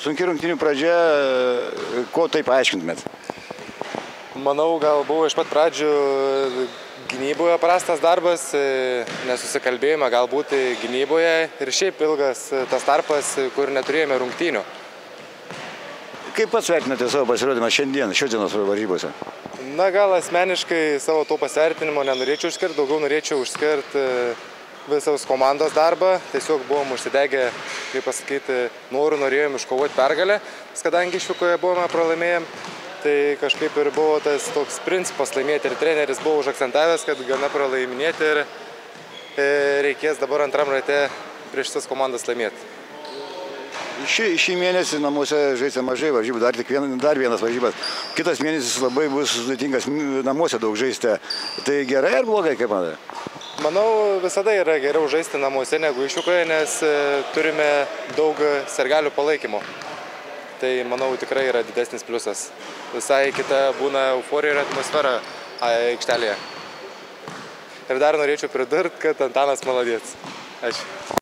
Sunki rungtinių pradžia, kuo tai paaiškintumėt? Manau, gal buvo iš pat pradžių gynyboje prastas darbas, nesusikalbėjome galbūt gynyboje ir šiaip ilgas tas tarpas, kur neturėjome rungtynių. Kaip pats vertinate savo pasirodymą šiandien, šios dienos varžybose? Na, gal asmeniškai savo to pasvertinimo nenorėčiau išskirti, daugiau norėčiau išskirti visos komandos darbą. Tiesiog buvom užsidegę, kaip pasakyti, norų norėjom iškovoti pergalę, kadangi išvykoje buvome pralaimėjom. Tai kažkaip ir buvo tas toks principas laimėti ir treneris buvo užakcentavęs, kad gana pralaiminėti ir e, reikės dabar antram rate prieš šitas komandas laimėti. Šį, šį mėnesį namuose žaidžia mažai varžybų, dar tik vien, dar vienas varžybas. Kitas mėnesis labai bus sudėtingas, namuose daug žaisti. Tai gerai ar blogai, kaip manai? Manau, visada yra geriau žaisti namuose negu išvykoje, nes e, turime daug sergalių palaikymo. Tai manau tikrai yra didesnis pliusas. Visai kita būna euforija ir atmosfera aikštelėje. Ir dar norėčiau pridurti, kad Antanas maladėts. Ačiū.